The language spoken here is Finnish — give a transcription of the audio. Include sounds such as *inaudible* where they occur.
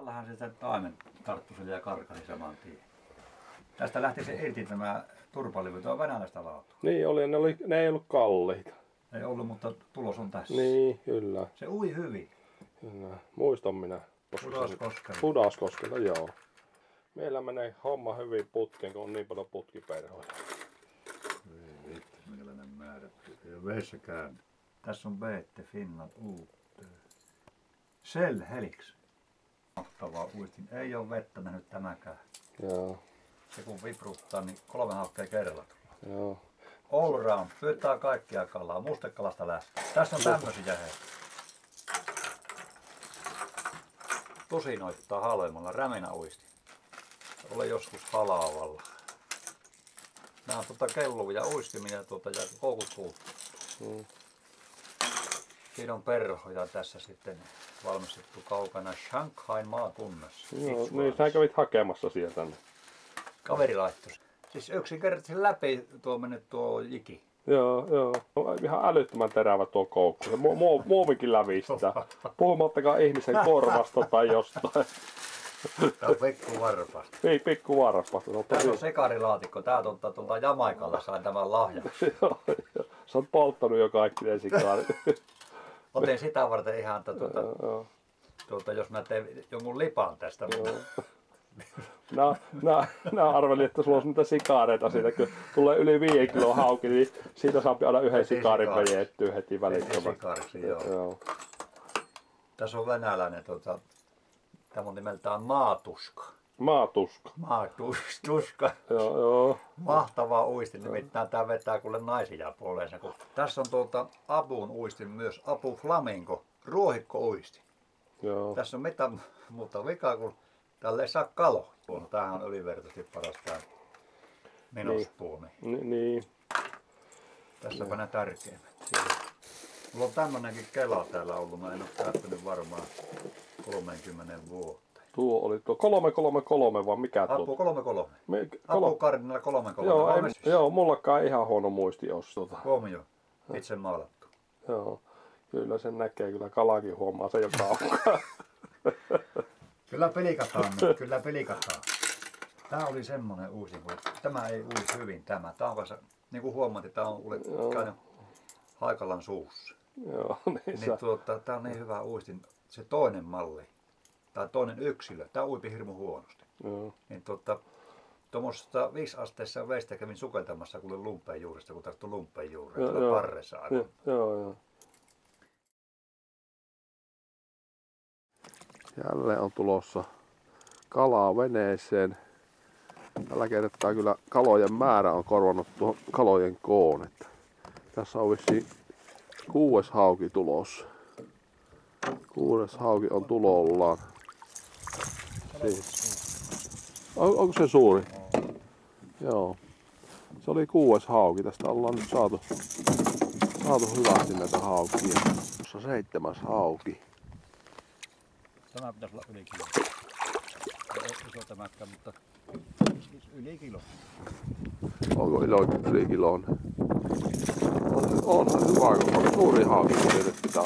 Tällähän se taimen tarttu ja karkasi saman tien. Tästä lähti se irti tämä turpalivy, tuo on venäläistä laatua. Niin oli, ne, oli, ne ei ollut kalliita. Ei ollut, mutta tulos on tässä. Niin, kyllä. Se ui hyvin. kyllä. Muistan minä. Pudaskoskella. Pudaskoskella, joo. Meillä menee homma hyvin putkeen, kun on niin paljon putkiperhoja. Ei vittu, minkälainen määrä. Ei ole vedessä käynyt. Tässä on Beette Finland uutta. Shell Helix. Mahtavaa uistin. Ei ole vettä nähnyt tämäkään. Joo, Se kun vipruttaa, niin kolme hakkea kerralla tulee. joo. All round. Pyytää kaikkia kalaa. Mustekalasta lähtee. Tässä on tämmöisiä hei. Tusinoittaa halvemmalla. Räminä uisti. Olen joskus halaavalla. Nämä on tuota kelluvia uistimia tuota, ja koukut puuttuu. Mm. Siinä on perhoja tässä sitten valmistettu kaukana Shanghain maakunnassa. Joo, niin sä kävit hakemassa sieltä. ne. Kaveri laittoi. sen. Siis yksinkertaisesti läpi tuo mennyt tuo jiki. Joo, joo. On ihan älyttömän terävä tuo koukku. Se mu- mu- lävistää. *laughs* Puhumattakaan ihmisen korvasta tai jostain. Tämä on pikku varpasta. Pi- Pikku varpasta. Se on Tässä on tosi... sekarilaatikko. Tää tuolta, tuolta Jamaikalla sain tämän lahjan. *laughs* Joo, joo. Sä oot polttanut jo kaikki ne sikaarit. *laughs* Otin sitä varten ihan, että tuota, tuota, jos mä teen jonkun lipan tästä. *laughs* Nää, nää, nää arvelin, että sulla on niitä sikaareita siitä, kun tulee yli 5 kilon hauki, niin siitä saa aina yhden sikaarin sikaari. vejettyä heti välittömästi. Joo. Joo. Tässä on venäläinen, tuota, tämä on nimeltään maatuska. Maatuska. Maatuska. Joo, joo. Mahtava uistin, nimittäin tämä vetää kuule naisia puoleensa. Kun tässä on tuolta Apun uistin myös Apu Flamingo, ruohikko uistin. joo. Tässä on mitään muuta vikaa, kun tälle ei saa kalo. Tämähän on ylivertaisesti paras tämä minospuumi. Ni, niin. Tässäpä ne tärkeimmät. Mulla on tämmönenkin kela täällä ollut, mä en ole käyttänyt varmaan 30 vuotta. Tuo oli tuo 333 vai mikä Apu tuo? 33. Me, Apu kolo, Kardinalla 33. joo, ei, joo, mullakaan ihan huono muisti jos tota. Huomio. Itse maalattu. Joo. Kyllä sen näkee, kyllä kalakin huomaa se joka on. *laughs* Kyllä pelikataan kyllä pelikataan. Tämä oli semmonen uusi, tämä ei uisi hyvin tämä. Tämä on kanssa, niin kuin huomaat, että tämä on Joo. käynyt Haikalan suussa. joo, *laughs* niin Niin sä, tuota, tämä on niin hyvä uistin. Se toinen malli, tai toinen yksilö, tämä uipi hirmu huonosti. joo. Niin tuota, tuommoisesta viisiasteessa veistä kävin sukeltamassa kuule lumpeen juuresta, kun tarttui lumpeen juureen, tuolla parressa aivan. Joo, joo, joo. Jälleen on tulossa kalaa veneeseen. Tällä kertaa kyllä kalojen määrä on korvannut tuohon kalojen koon. Että tässä on vissiin kuudes hauki tulossa. Kuudes hauki on tulollaan. Siis. On, onko se suuri? Joo. Se oli kuudes hauki. Tästä ollaan nyt saatu, saatu hyvästi näitä haukia. Tuossa seitsemäs hauki. Tämä pitäisi olla yli kilo. Ei iso tämäkään, mutta yli kilo. Onko ilo yli kilon? On, on hyvä, kun on suuri hauki, nyt pitää.